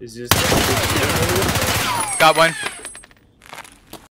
Is this? Got one.